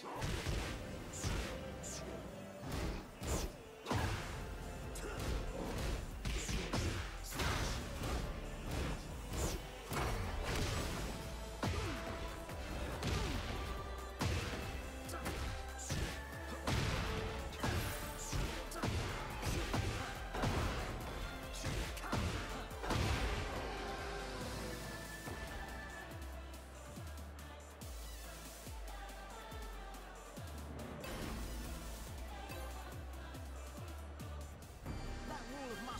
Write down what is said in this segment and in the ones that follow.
Fight!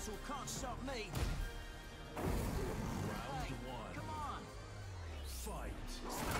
mortal can't stop me. Round hey, one. Come on. Fight.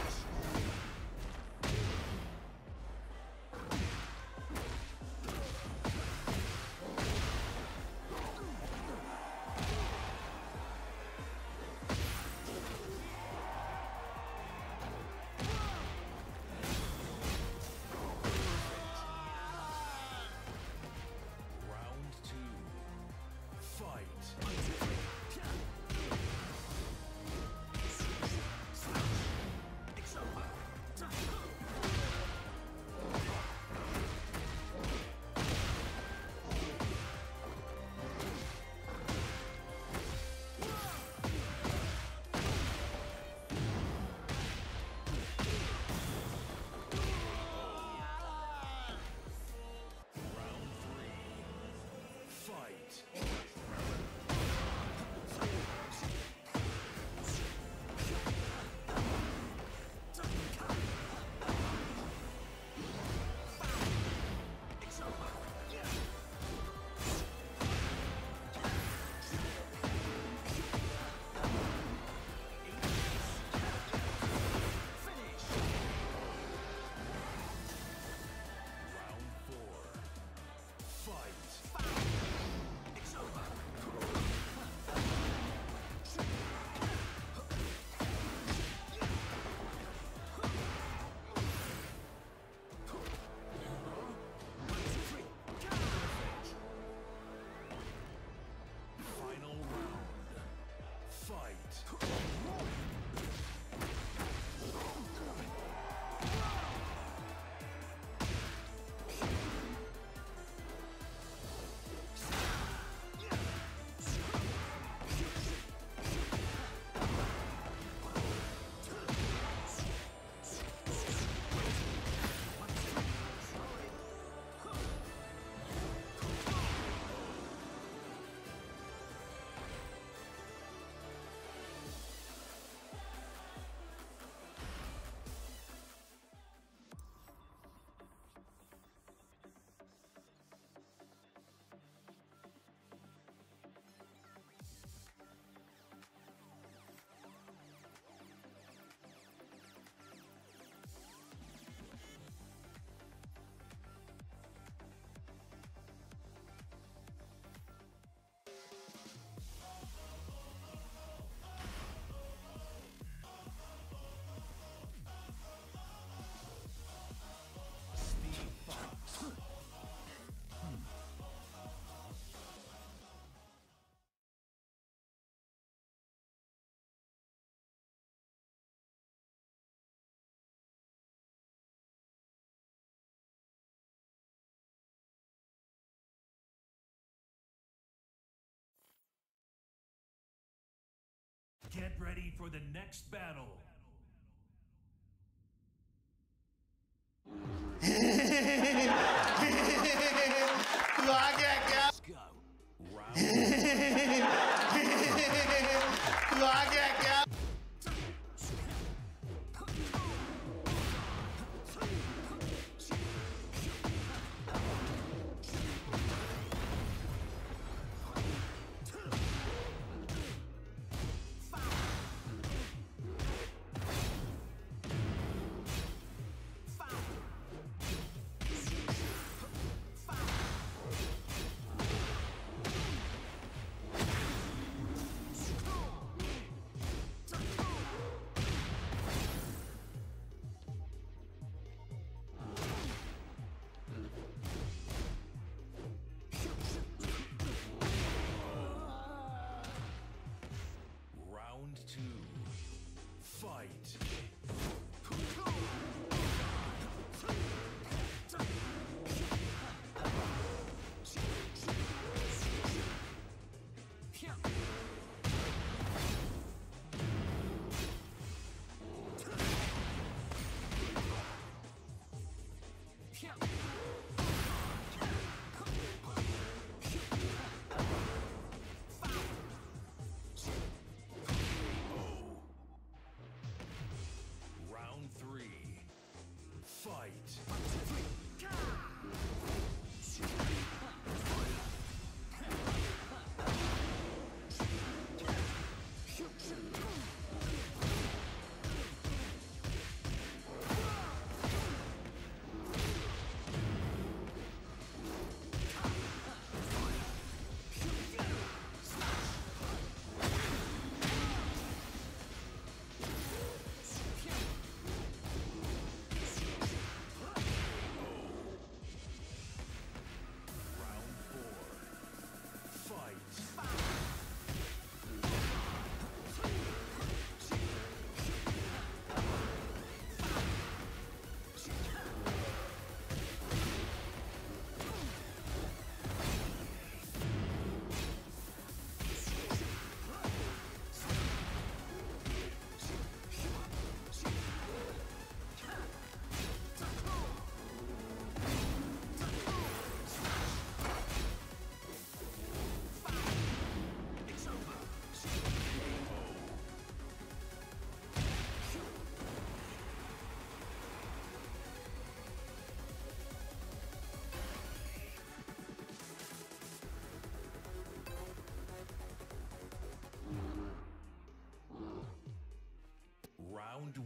Get ready for the next battle. Go.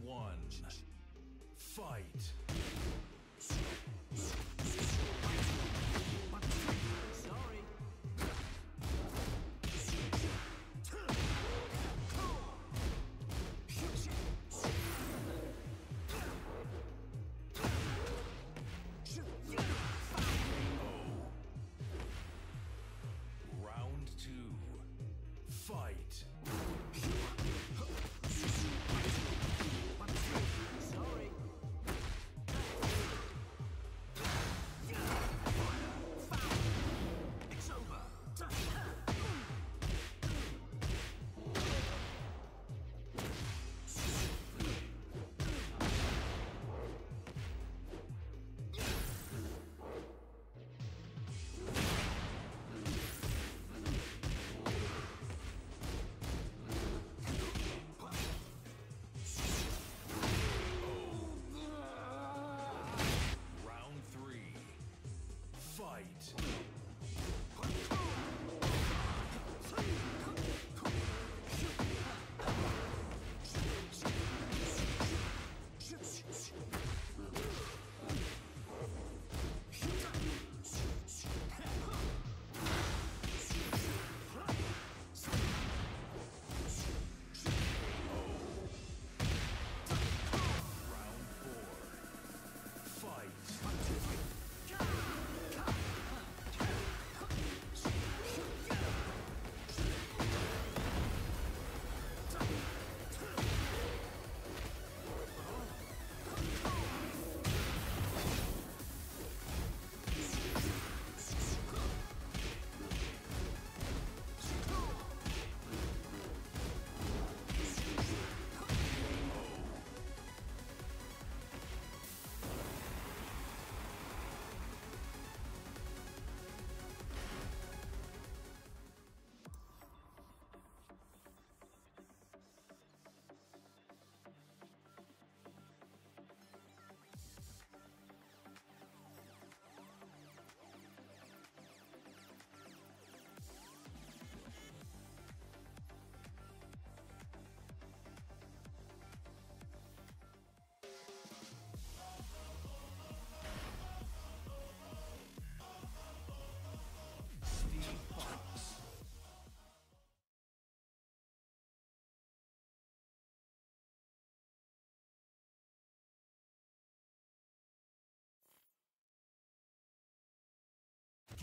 one. Fight.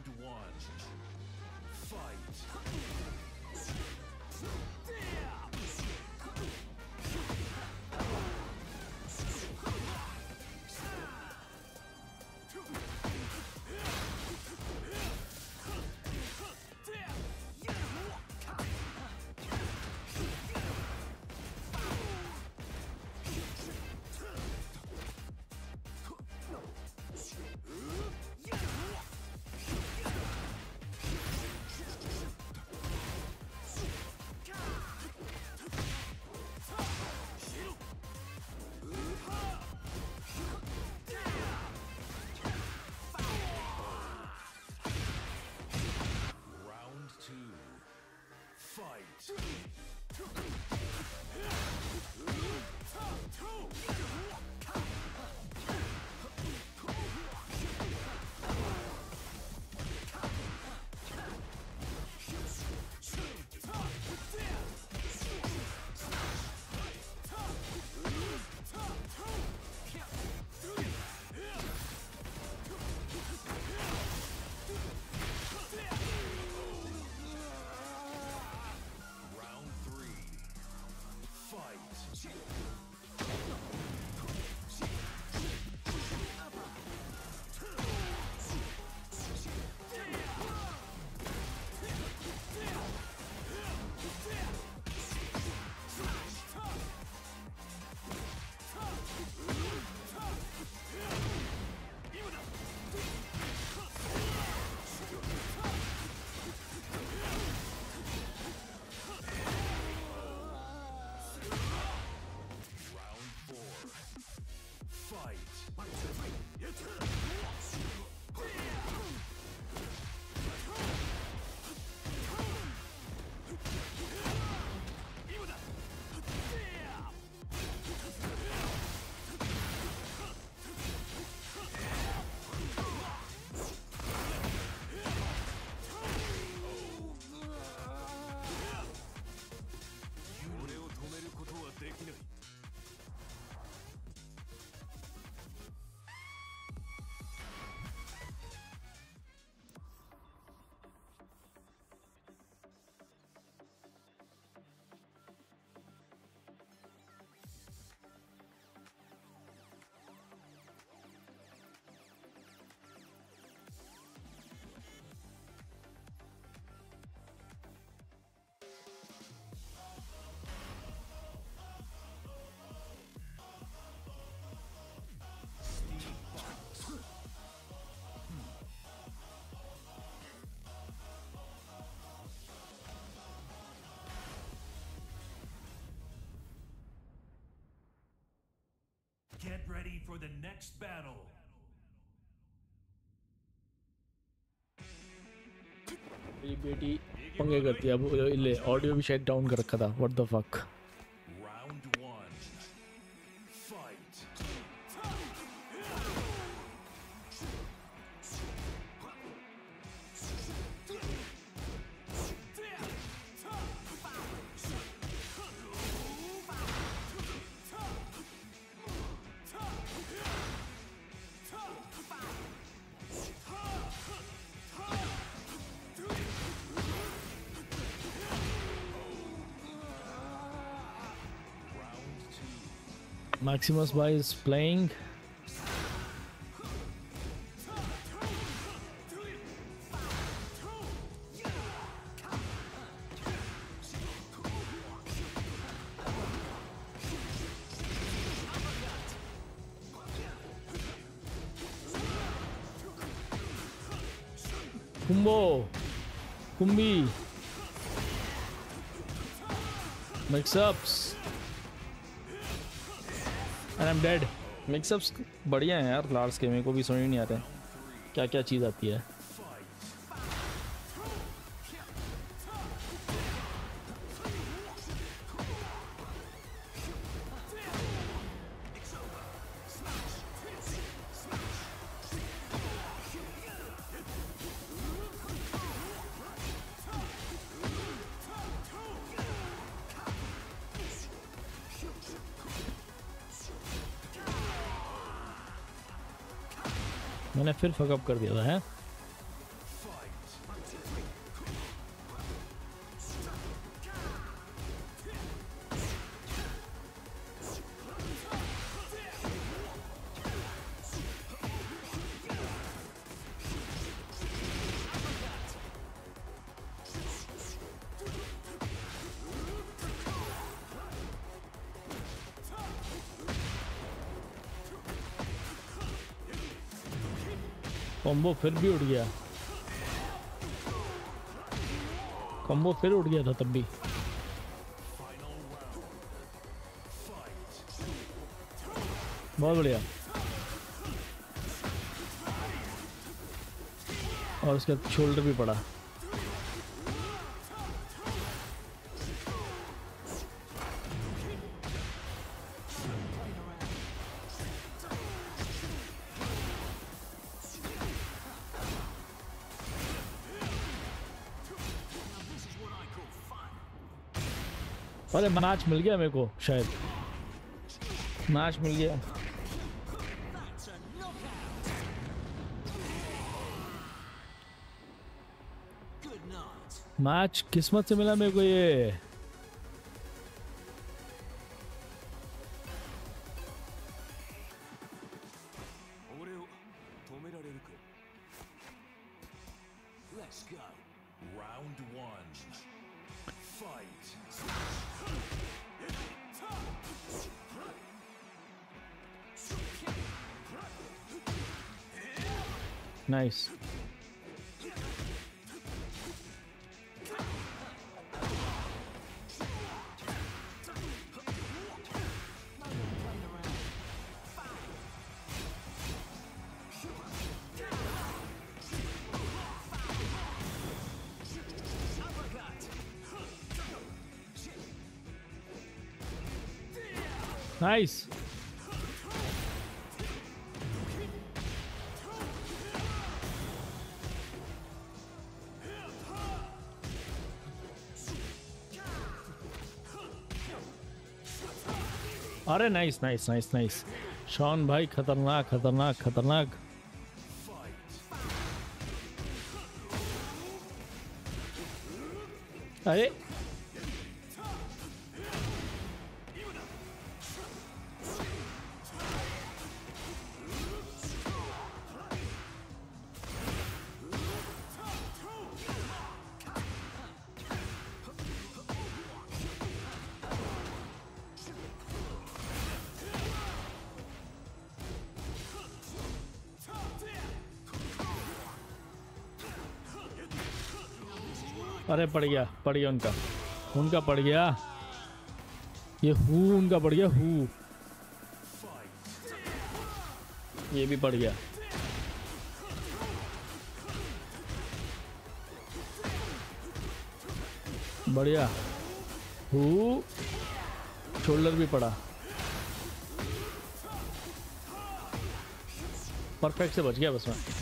Round one. Fight. Get ready for the next battle. मेरी बेटी पंगे करती है, अब ले audio भी शायद down कर रखा था what the fuck Maximus Boy is playing. Kumbo, Kumbi, mix-ups. And mixups बढ़िया हैं यार लार्ज गेमिंग को भी समझ नहीं आता क्या क्या चीज़ आती है? मैंने फिर फकअप कर दिया था है? कॉम्बो फिर भी उड़ गया। कम्बो फिर उड़ गया था तब भी। बहुत बढ़िया। और उसके शोल्डर भी पड़ा। अरे मैच मिल गया मेरे को, शायद। मैच मिल गया। मैच किस्मत से मिला मेरे को ये। नाइस नाइस अरे nice nice nice nice Shawn भाई खतरनाक खतरनाक खतरनाक। अरे अरे, पड़ गया पड़ गया उनका। उनका पड़ गया। ये हु, उनका पड़ गया, हु। ये भी पड़ गया। बढ़िया। हु, शोल्डर भी पड़ा। परफेक्ट से बच गया बस में।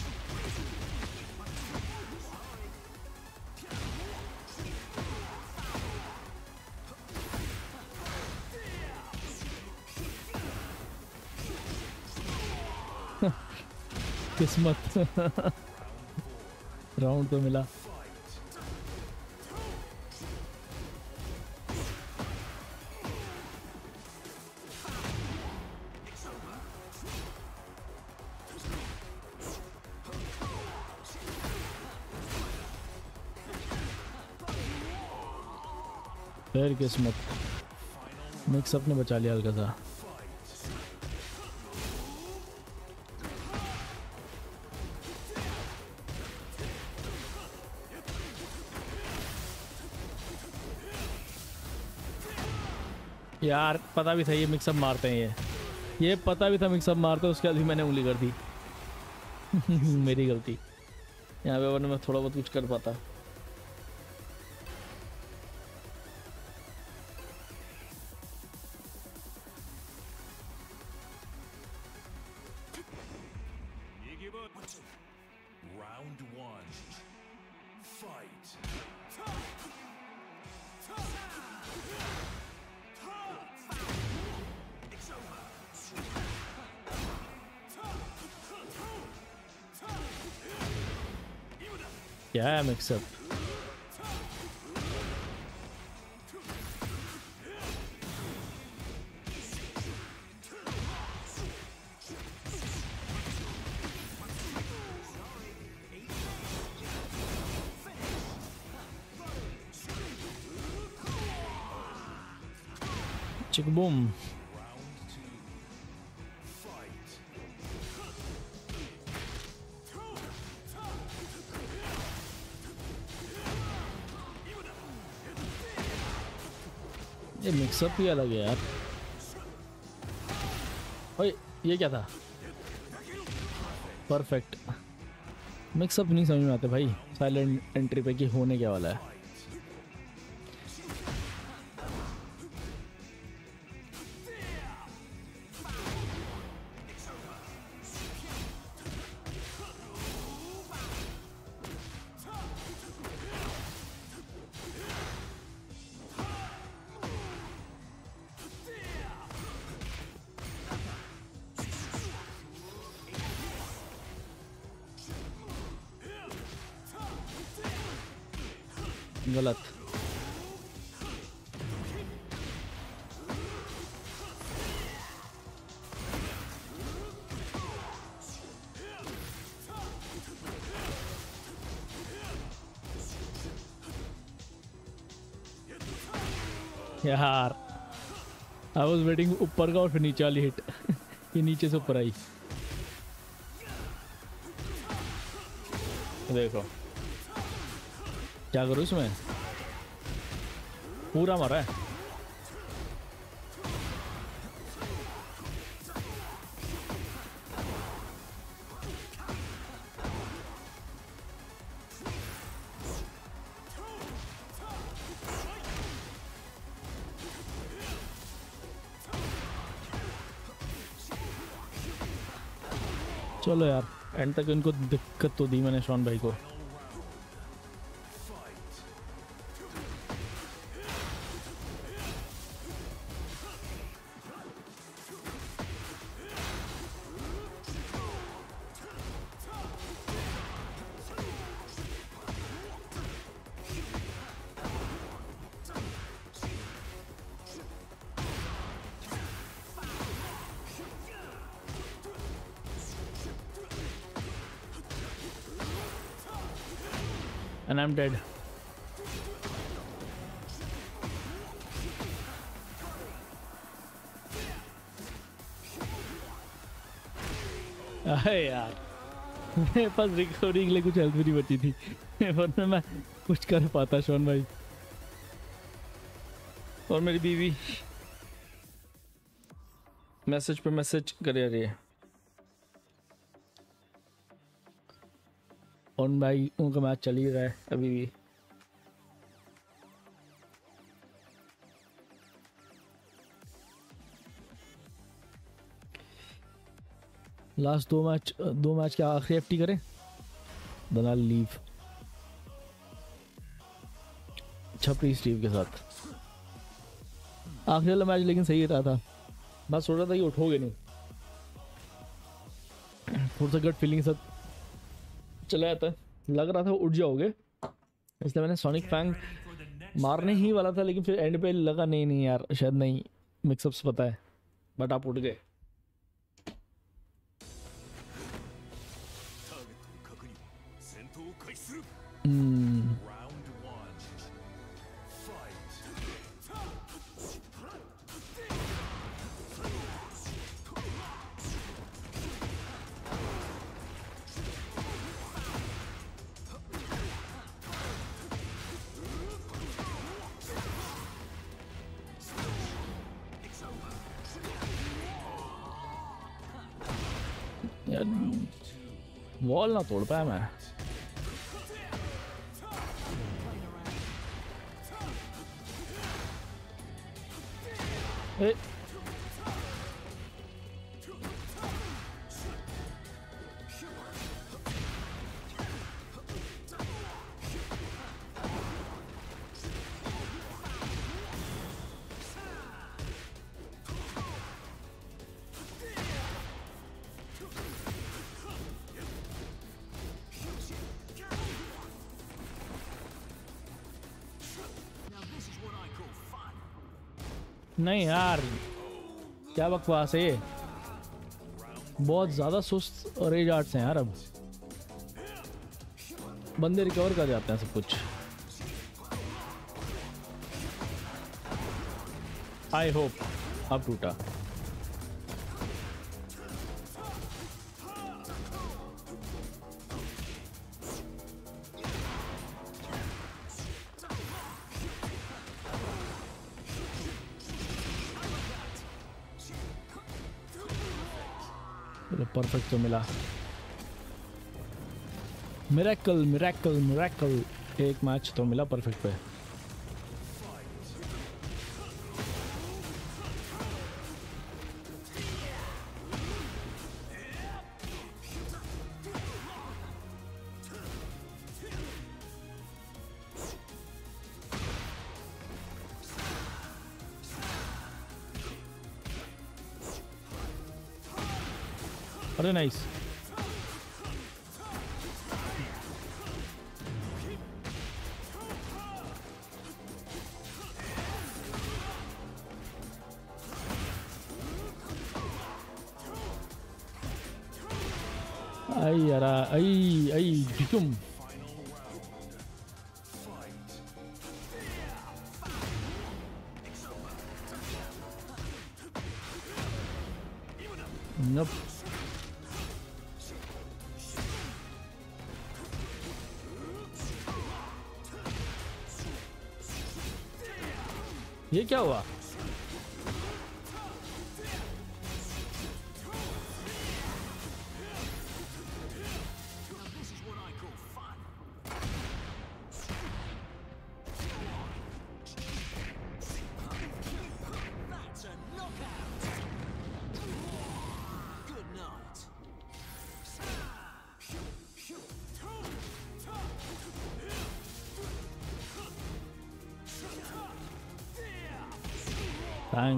किस्मत। राउंड तो मिला। किस्मत। मिक्सअप ने बचा लिया हल्का सा। यार, पता भी था ये मिक्सअप मारते हैं ये। ये पता भी था मिक्सअप मारते हैं, उसके बाद भी मैंने उंगली कर दी। मेरी गलती। यहाँ पे वरना मैं थोड़ा बहुत कुछ कर पाता। क्या है मिक्सअप चिक बूम मिक्सअप ही अलग है यार। ओए, ये क्या था? परफेक्ट मिक्सअप नहीं समझ में आते भाई साइलेंट एंट्री पे कि होने क्या वाला है। आई ऊपर का और फिर नीचे वाली हिट ये नीचे से ऊपर आई। देखो। क्या करूँ इसमें? पूरा मारा है। चलो यार एंड तक इनको दिक्कत तो दी मैंने शॉन भाई को। Dead. अरे यार। मेरे पास रिकवरी के लिए कुछ हेल्प भी नहीं बची थी। वरना मैं कुछ कर पाता, शोन भाई। और मेरी बीवी। मैसेज पे मैसेज करे रही है। और भाई उनका मैच चल ही रहा है अभी भी। लास्ट दो मैच दो मैच क्या आखिरी एफ़ टी करें दना लीव छपरी स्टीव के साथ। आखिरी वाला मैच लेकिन सही रहा था। मैं सोच रहा था कि उठोगे नहीं। थोड़ा सा गट फीलिंग सब चला जाता है। लग रहा था उठ जाओगे। इसलिए मैंने सोनिक फैंग मारने ही वाला था लेकिन फिर एंड पे लगा नहीं नहीं यार शायद नहीं। मिक्सअप्स पता है। बट आप उठ गए। Hmm. वॉल ना तोड़ पाया मैं ए, नहीं यार, क्या बकवास है ये? बहुत ज़्यादा सुस्त और रेज आर्ट्स हैं यार अब। बंदे रिकवर कर जाते हैं सब कुछ। आई होप अब टूटा। परफेक्ट तो मिला। मिराकल मिराकल मिराकल एक मैच तो मिला परफेक्ट पे। अरे नाइस आई क्या हुआ?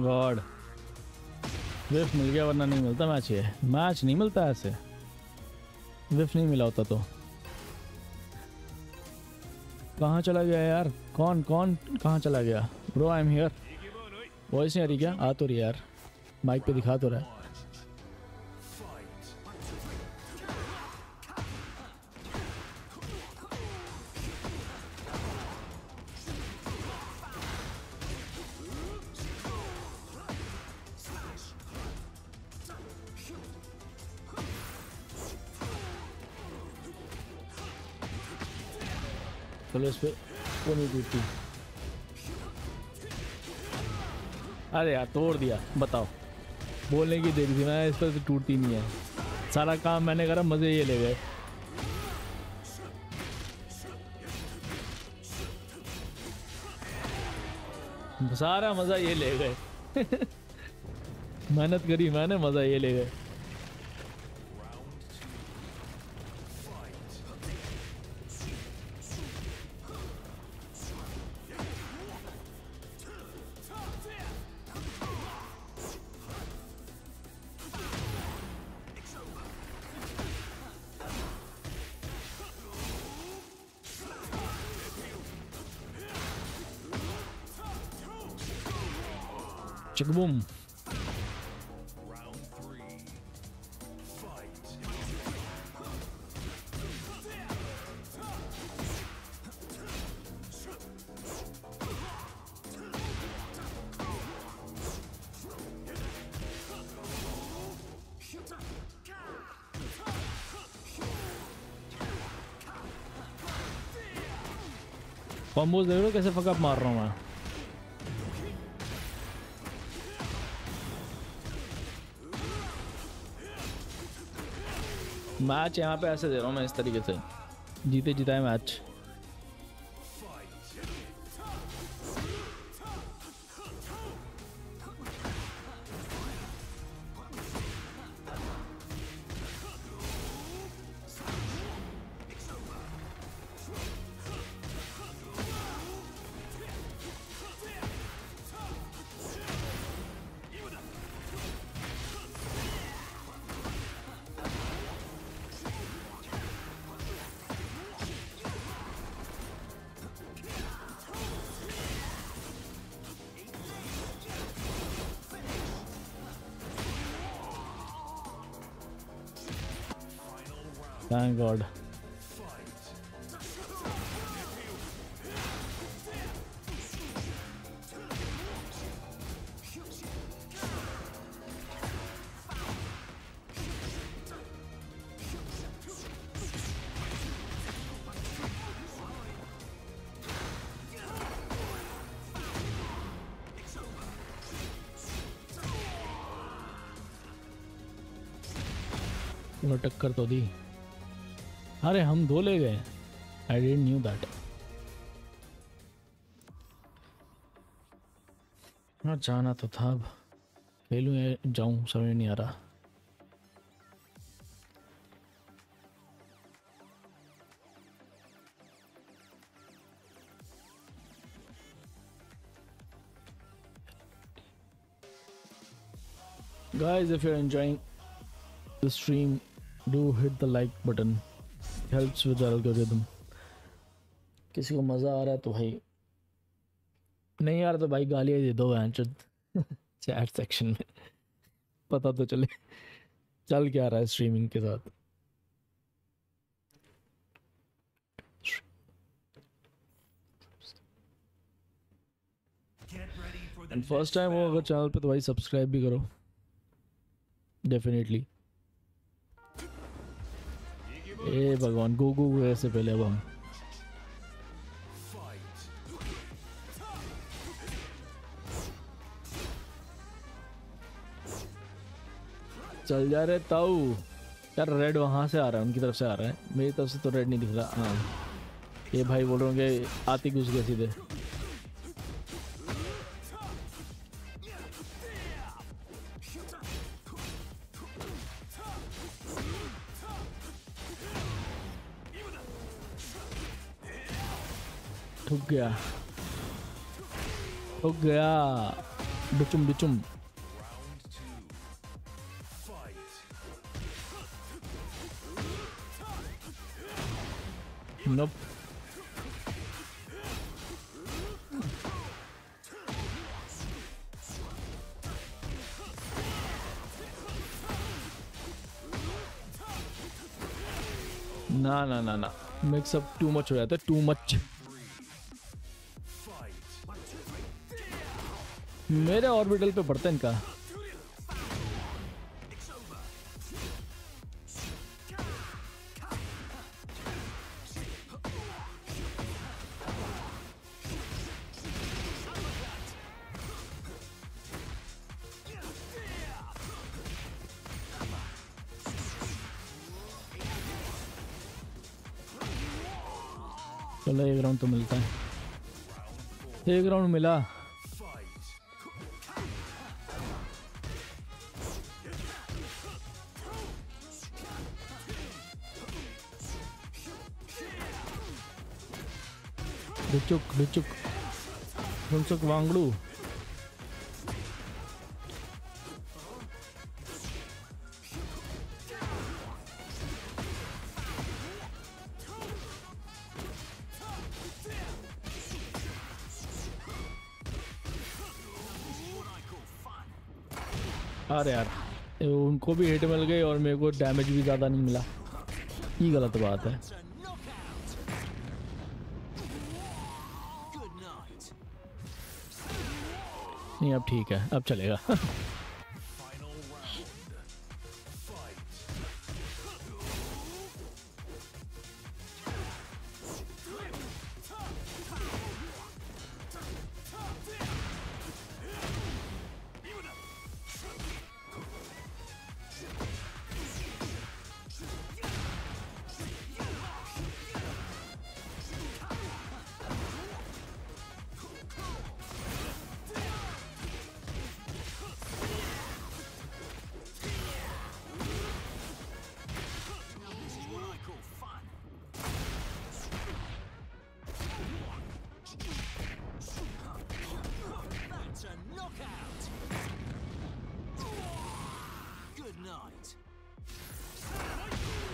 गॉड विफ मिल गया वरना नहीं मिलता मैच ये। मैच नहीं मिलता ऐसे। विफ नहीं मिला होता तो। कहाँ चला गया यार? कौन कौन, कहाँ चला गया? Bro I am here voice नहीं आ रही क्या? आ तो रही यार। माइक पे दिखा तो रहा है। यार, तोड़ दिया, बताओ। बोलने की देरी थी, मैं इस पर टूटती नहीं है। सारा काम मैंने करा, मज़े ये ले गए। सारा मज़ा ये ले गए। मेहनत करी मैंने, मज़ा ये ले गए। Chick-boom. Round three. Fight. Combos देख रहे हो कैसे फकअप मैच यहाँ पे ऐसे दे रहा हूँ मैं इस तरीके से। जीते जिताए मैच। टक्कर तो दी। अरे, हम दो ले गए। आई डेंट न्यू दैट जाना तो था अब। खेलूँ या जाऊँ, समझ नहीं आ रहा। Guys, if you're enjoying the stream do hit the like button. It helps with the algorithm. किसी को मज़ा आ रहा है तो भाई। नहीं यार तो भाई गालियाँ दे दो चैट सेक्शन में। पता तो चले। चल क्या रहा है स्ट्रीमिंग के साथ? एंड फ़र्स्ट टाइम हो, अगर चैनल पे तो भाई सब्सक्राइब भी करो। डेफिनेटली ए भगवान गो गो गो ऐसे पहले अब हम। चल जा रहे ताऊ। यार रेड वहाँ से आ रहा है, उनकी तरफ़ से आ रहा है। मेरी तरफ़ से तो रेड नहीं दिख रहा। हाँ। ये भाई बोल रहे होंगे आती घुस गए सीधे। गया ठुक गया डुचुम डुचुम Nope. ना ना ना ना मिक्स अप टू मच हो जाता है टू मच मेरे ऑर्बिटल पे है इनका। चलो एक राउंड तो मिलता है। एक राउंड मिला। डुचुक डुचुक वांगड़ू। अरे यार, उनको भी हिट मिल गई और मेरे को डैमेज भी ज़्यादा नहीं मिला। ये गलत बात है। नहीं अब ठीक है अब चलेगा।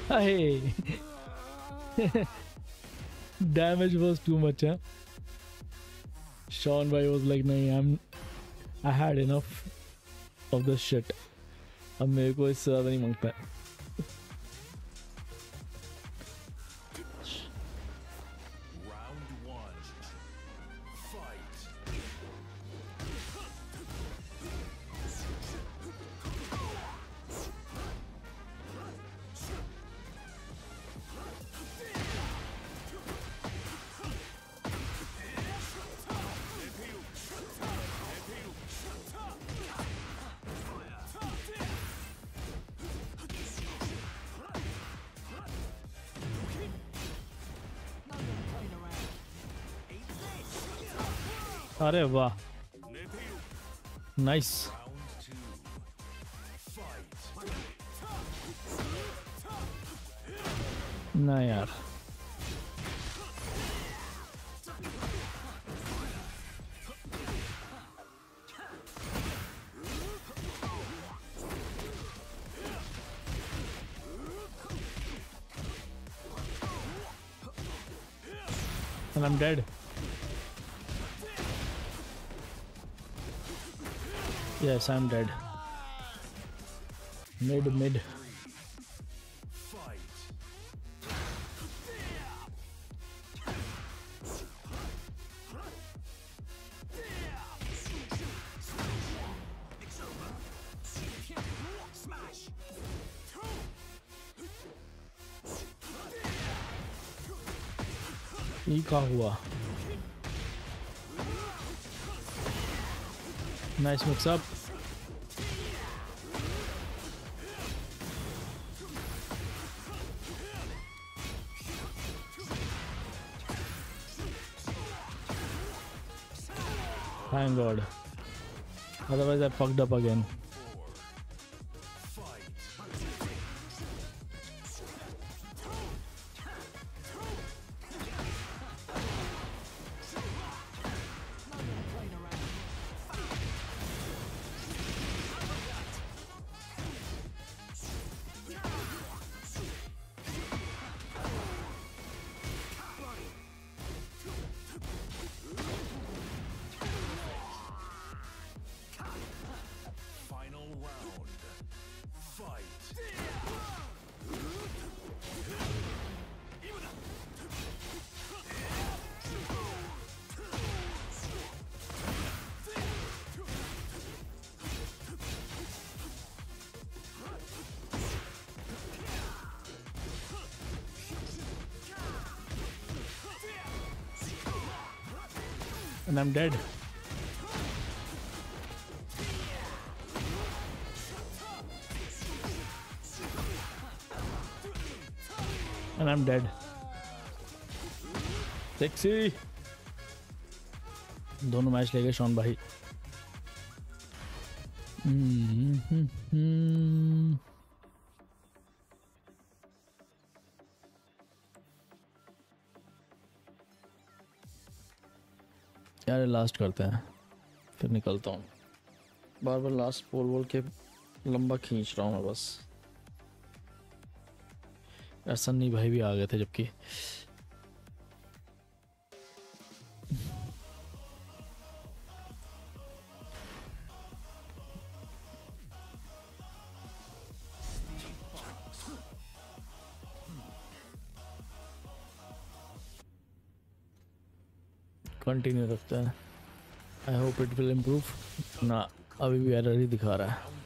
Hey. Damage was too much, huh? Sean Bhai was like, नहीं I'm I had enough of this shit. अब मेरे को इससे ज़्यादा नहीं मांगता है अरे वाह नाइस Round two. Fight. ना यार And I'm dead. Yes, I'm dead. Mid, mid. ये कहाँ हुआ? Nice mix up. Thank God. Otherwise, I fucked up again. And I'm dead. And I'm dead. Sexy. दोनों मैच ले गए शॉन भाई हम्म, हम्म, हम्म। यार लास्ट करते हैं, फिर निकलता हूँ। बार बार लास्ट बोल बोल के लंबा खींच रहा हूँ मैं बस। यार सन्नी भाई भी आ गए थे जबकि कंटिन्यू रखते हैं। I hope it will improve ना, अभी भी एरर ही दिखा रहा है।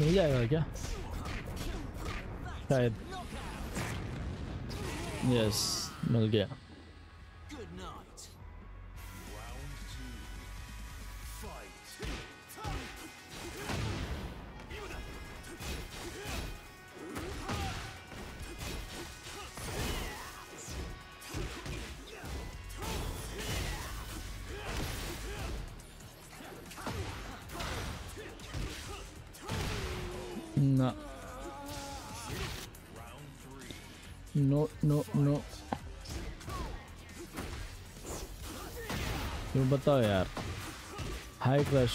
मिल जाएगा क्या शायद यस मिल गया नो no, no. क्यों बताओ यार हाई क्रश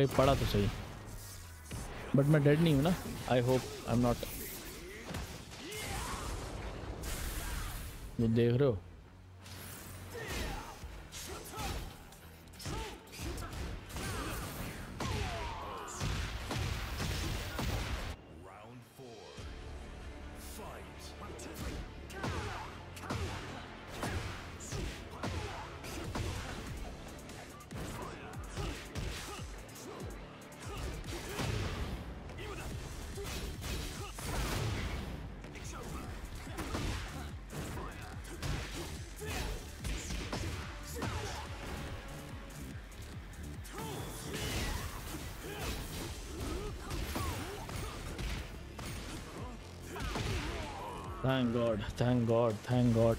एक पड़ा तो सही। बट मैं डेड नहीं हूँ ना। I hope I am not देख रहे हो? थैंक गॉड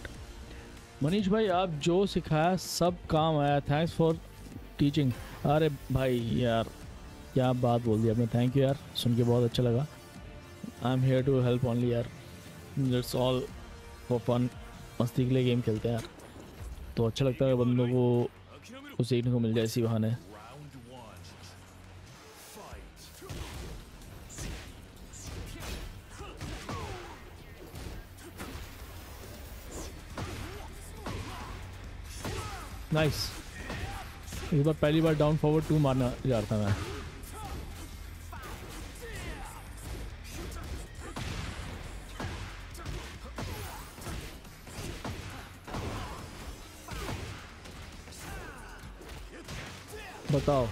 मनीष भाई, आप जो सिखाया, सब काम आया। थैंक्स फॉर टीचिंग अरे भाई यार, क्या बात बोल दी आपने। थैंक यू यार, सुन के बहुत अच्छा लगा। I am here to help only यार। इट्स ऑल फॉर फन मस्ती के लिए गेम खेलते हैं यार। तो अच्छा लगता है बंदों को कुछ सीखने को मिल जाए इसी बहाने। नाइस इस बार पहली बार डाउन फॉरवर्ड टू मारना जा रहा था मैं। बताओ।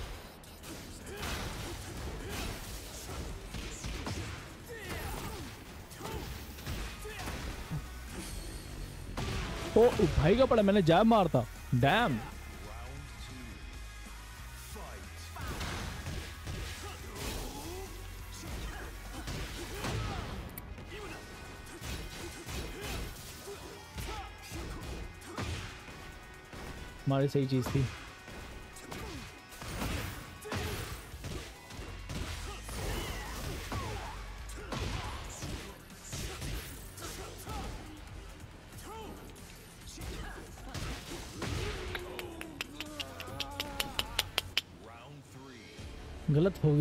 ओ, भाई का पड़ा, मैंने जैब मारता डैम हमारी सही चीज़ हो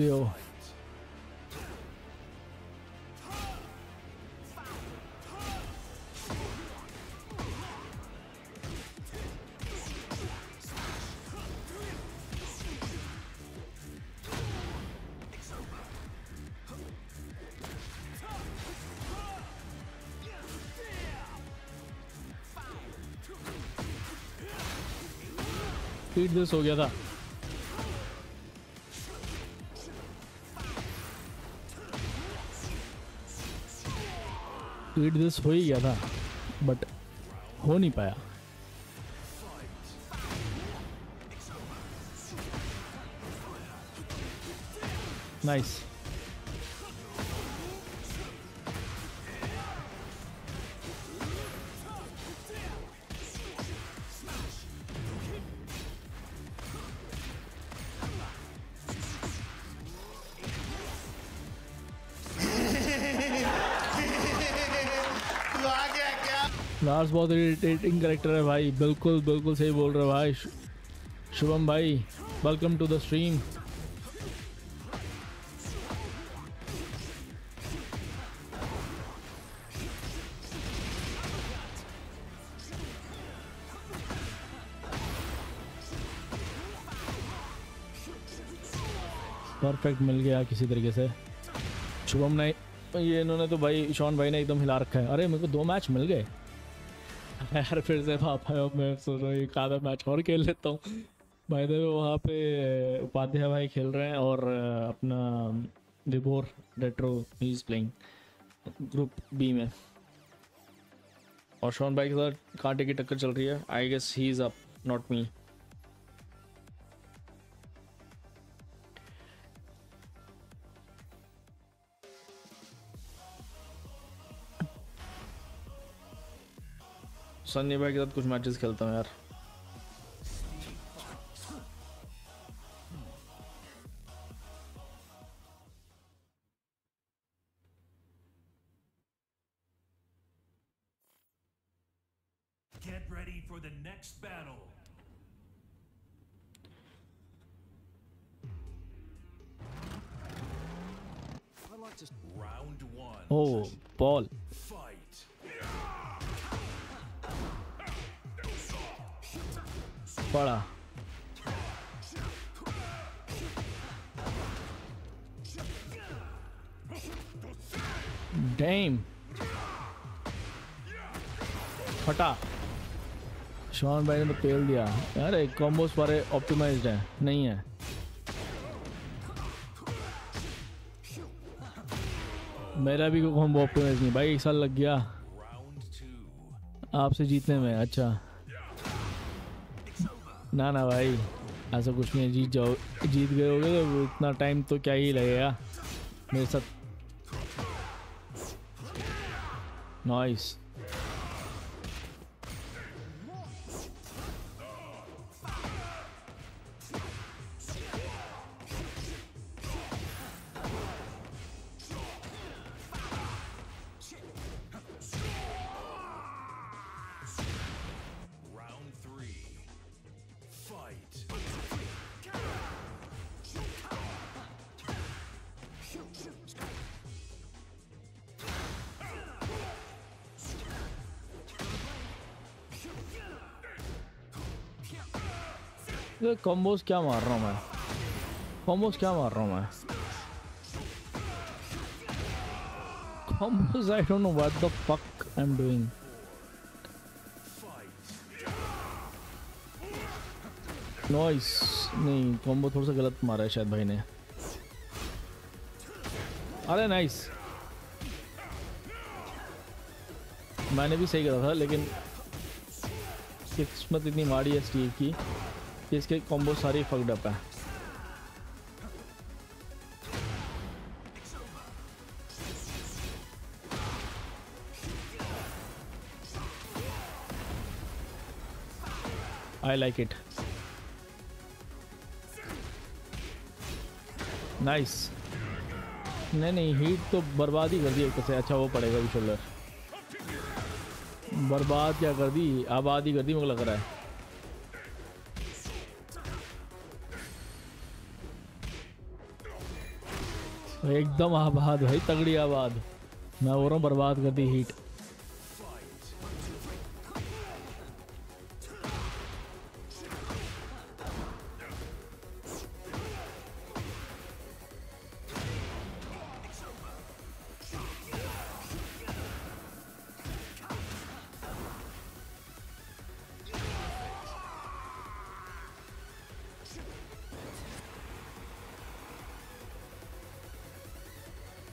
स्पीड दिस हो गया था। स्पीड दिस हो ही गया था बट हो नहीं पाया। नाइस तू लार्स बहुत इरिटेटिंग करेक्टर है भाई। बिल्कुल बिल्कुल सही बोल रहे भाई। शुभम भाई welcome to the stream perfect मिल गया किसी तरीके से। शुभम ने, ये इन्होंने तो भाई शॉन भाई ने एकदम हिला रखा है। अरे, मेरे को दो मैच मिल गए। यार, फिर से पापा अब मैं सोच रहा हूँ एक आधा मैच और खेल लेता हूँ। भाई द वहाँ पे उपाध्याय भाई खेल रहे हैं और अपना Vibhor retro he is playing group B में। और शोन भाई के साथ कांटे की टक्कर चल रही है। I guess he is up not me Sunny भाई के साथ कुछ मैचेस खेलता हूँ यार। Oh, ball. पड़ा। डैम फटा। शॉन भाई ने तो पेल दिया। यार, एक कॉम्बो सारे ऑप्टिमाइज्ड है, नहीं है। मेरा भी कोई कॉम्बो ऑप्टिमाइज नहीं। भाई, एक साल लग गया। आपसे जीतने में अच्छा। ना ना भाई, ऐसा कुछ नहीं जीत जाओ, जीत गए होगे तो इतना टाइम तो क्या ही लगेगा। मेरे साथ। नाइस कॉम्बोज क्या मार रहा हूँ मैं कॉम्बोज क्या मार रहा हूँ मैं combos I don't know what the fuck I am doing noise नहीं कॉम्बो थोड़ा सा गलत मारा है शायद भाई ने अरे नाइस मैंने भी सही करा था लेकिन किस्मत इतनी माड़ी है स्टीव की कि इसके कॉम्बो सारी फकड अप है। आई लाइक इट नाइस नहीं नहीं हीट तो बर्बाद ही कर दी एक से। अच्छा वो पड़ेगा भी शोल्डर बर्बाद क्या कर दी? आबाद ही कर दी, मुझे लग रहा है। एकदम आबाद भाई तगड़ी आबाद। मैं बोल रहा हूँ बर्बाद कर दी heat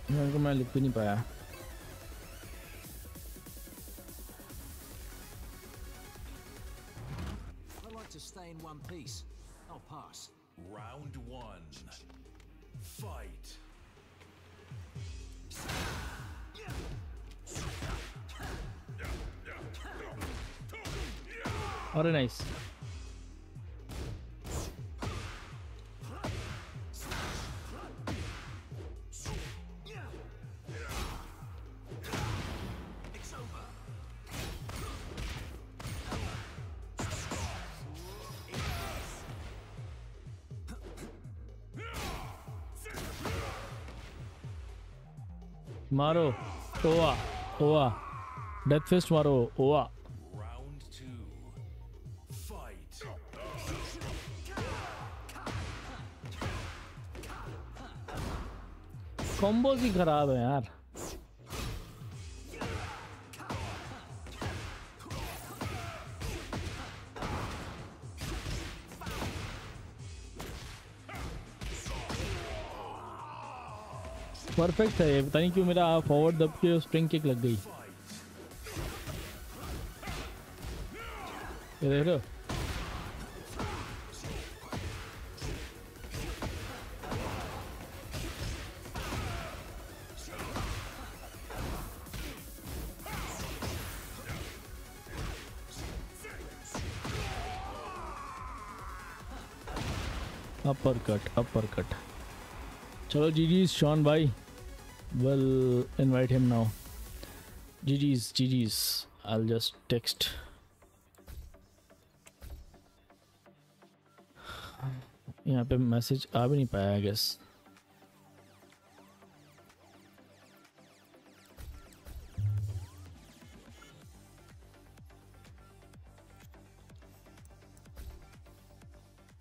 Jangan kau ni pa. I like to stay in one piece. I'll pass. Round one. Fight. What a nice. मारो ओवा ओवा डेथ फिस्ट मारो two. कॉम्बोज ही खराब है यार परफेक्ट है. पता नहीं क्यों मेरा फॉरवर्ड दब के स्प्रिंग किक लग गई. ये देख रहे हो? अपर कट अपर कट चलो जी जी शॉन भाई हिम नाउ जी जीज जी जीज आई जस्ट टेक्स्ट यहाँ पे मैसेज आ भी नहीं पाया आई गेस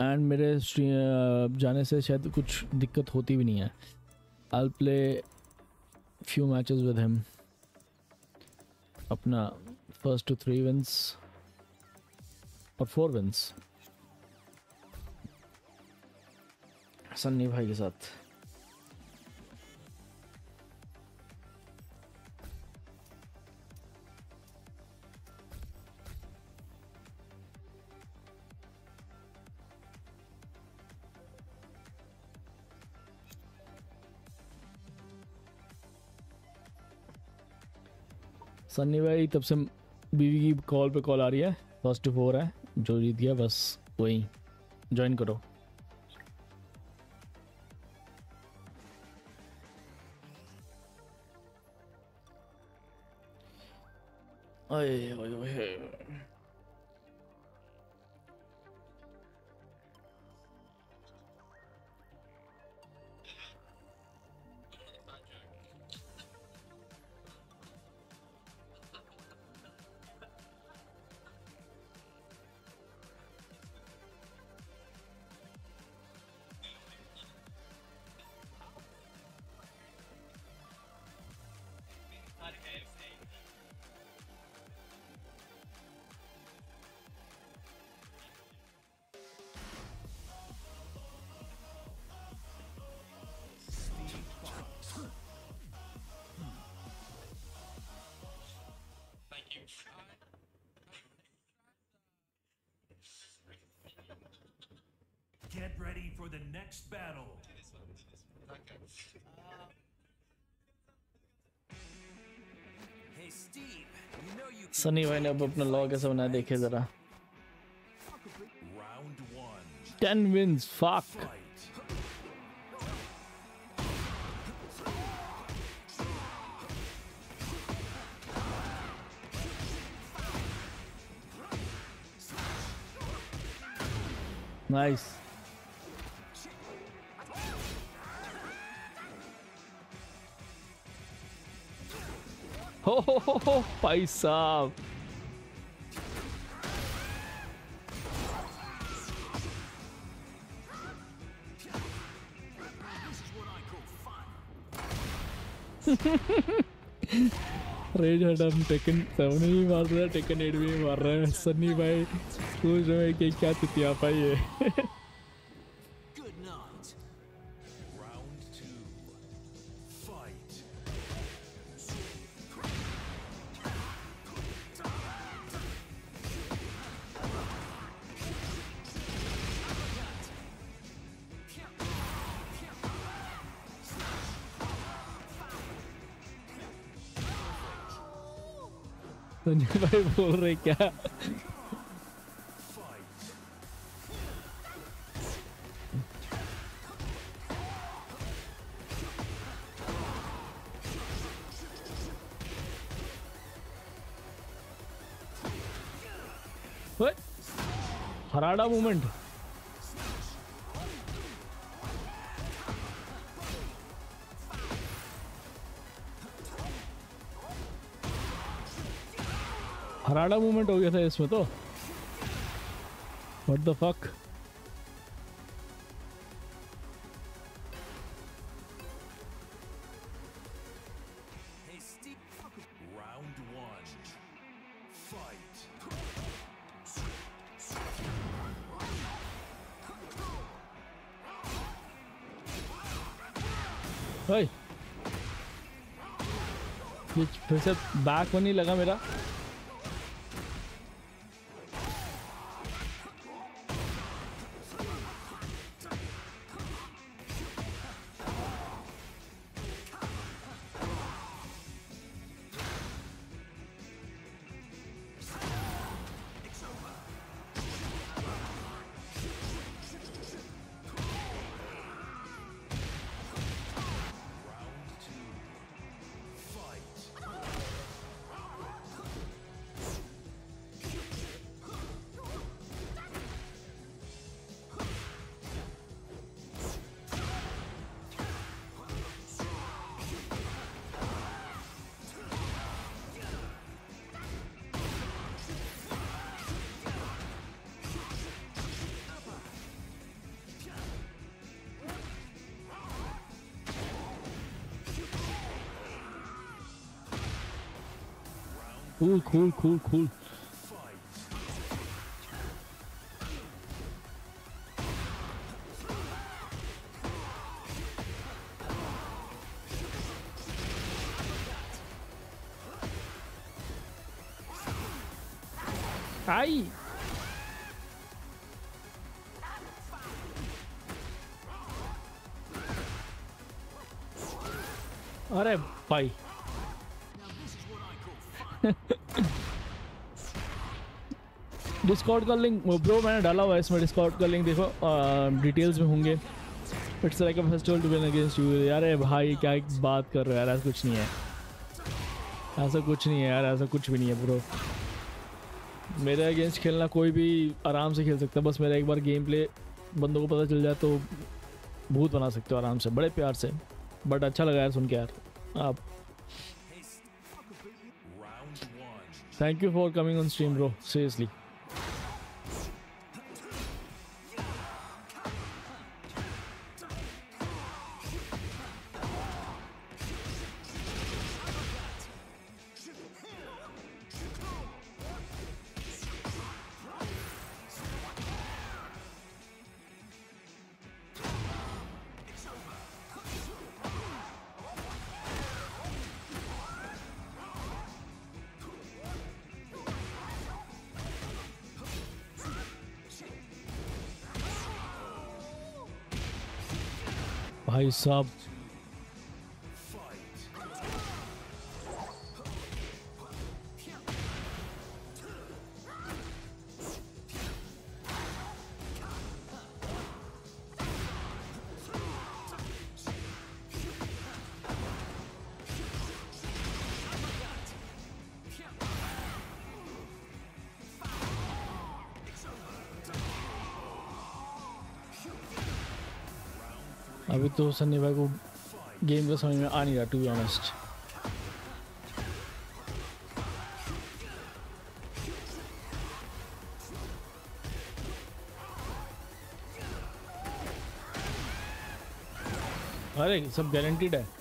एंड मेरे जाने से शायद कुछ दिक्कत होती भी नहीं है। I play few matches with him अपना फर्स्ट टू थ्री विंस और फोर विंस सन्नी भाई के साथ सन्नी भाई, तब से बीवी की कॉल पे कॉल आ रही है। फ़र्स्ट टू फोर है, जो जीत गया, बस वही। ज्वाइन करो। सनी भाई ने अब अपना लॉ कैसे बनाया देखे जरा। टेन विंस फक हो हो हो हो भाई साहब। रेज हडम टेकन सेवन भी मार रहा है टेकन एट भी मार रहा है सन्नी भाई सोच रहे हैं कि क्या तितिया पाई है। संजय भाई बोल रहे क्या? हराड़ा मूवमेंट हराड़ा मूवमेंट हो गया था इसमें तो। व्हाट द फक फिर से बैक वन ही लगा मेरा। Cool cool cool cool Discord का लिंक ब्रो मैंने डाला हुआ है इसमें डिस्कॉर्ड का लिंक देखो डिटेल्स में होंगे। It's like a festival to win against you यार भाई, क्या बात कर रहे हो यार, ऐसा कुछ नहीं है। ऐसा कुछ नहीं है यार, ऐसा कुछ भी नहीं है ब्रो मेरे अगेंस्ट खेलना कोई भी आराम से खेल सकता है। बस मेरा एक बार गेम प्ले बंदों को पता चल जाए तो भूत बना सकते हो आराम से, बड़े प्यार से। बट अच्छा लगा यार सुन के यार, आप। Thank you for coming on stream bro seriously भाई सन्नी भाई को गेम का समझ में आ नहीं रहा टू बी ऑनेस्ट अरे, सब गारंटीड है।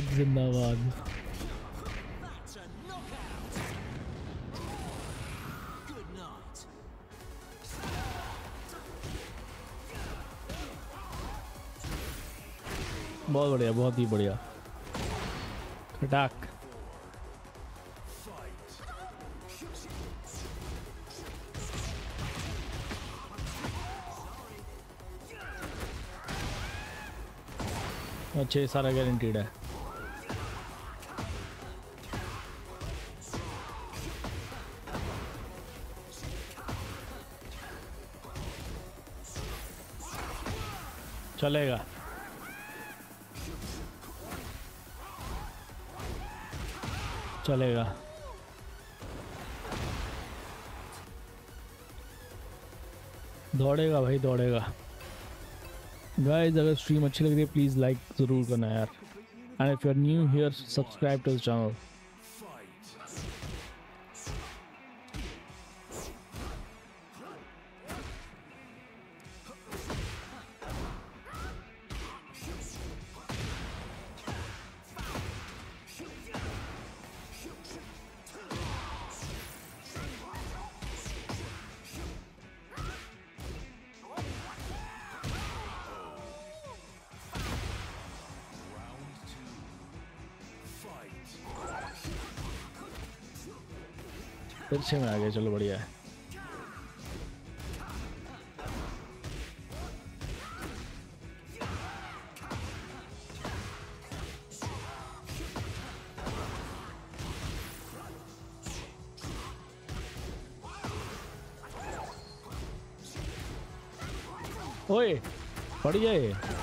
अरे जिंदाबाद बहुत बढ़िया बहुत ही बढ़िया। खटाक। अच्छा सारा गारंटीड है। चलेगा। चलेगा। दौड़ेगा भाई, दौड़ेगा। गाइस अगर स्ट्रीम अच्छी लग रही है प्लीज़ लाइक ज़रूर करना यार। And if you are new here subscribe to the channel तिरछे में आ गया चलो बढ़िया है ओए पड़ गया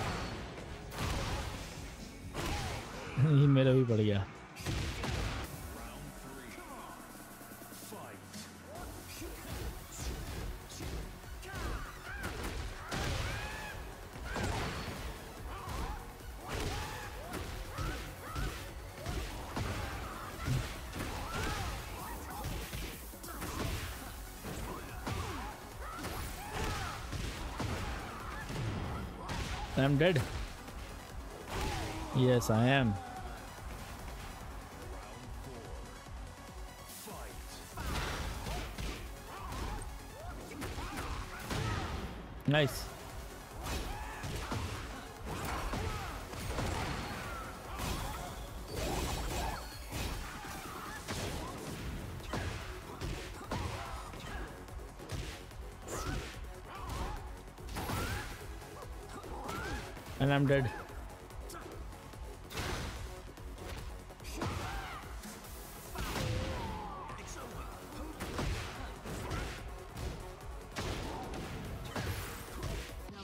I'm dead. Yes, I am. Nice. I'm dead. Now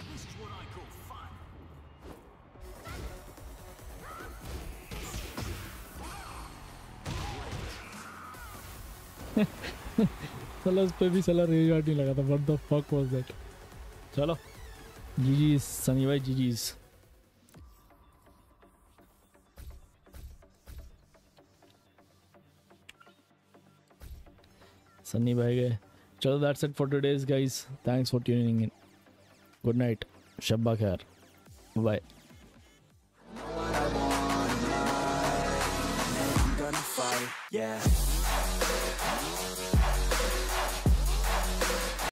this is what I call fun. साला उस पे भी साला रेज आर्ट नहीं लगा था what the fuck was that चलो जीजी सनी भाई जीजीस सनी भाई गए चलो that's it for today's guys thanks for tuning in good night शब्बा खैर बाय